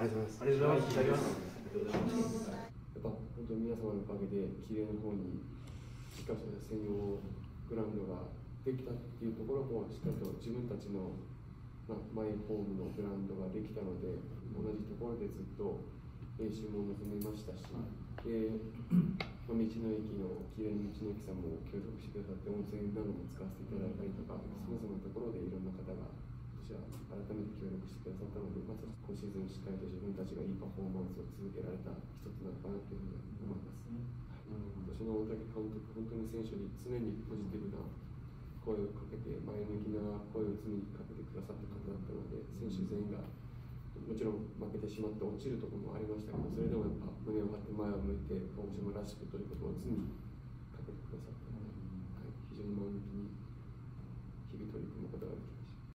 ありがとうございます。ありがとうございますありがとうございますやっぱ本当に皆様のおかげで綺麗な方にしっかり専用グラウンドができたっていうところもしっかりと自分たちの、ま、マイホームのグラウンドができたので同じところでずっと練習も望めましたし、で、まあ、道の駅の綺麗な道の駅さんも協力してくださって温泉なども使わせていただいたりとかざまなところでいろんな方が今年は改めて協力してくださったのでまず今シーズンしっかりと自分たちがいいパフォーマンスを続けられた一つなのかなというふうに思い。ます。今年の大竹監督、本当に選手に常にポジティブな声をかけて、前向きな声を常にかけてくださった方だったので、選手全員がもちろん負けてしまって落ちるところもありましたけど、それでもやっぱ胸を張って前を向いて、鹿児島らしくということを常に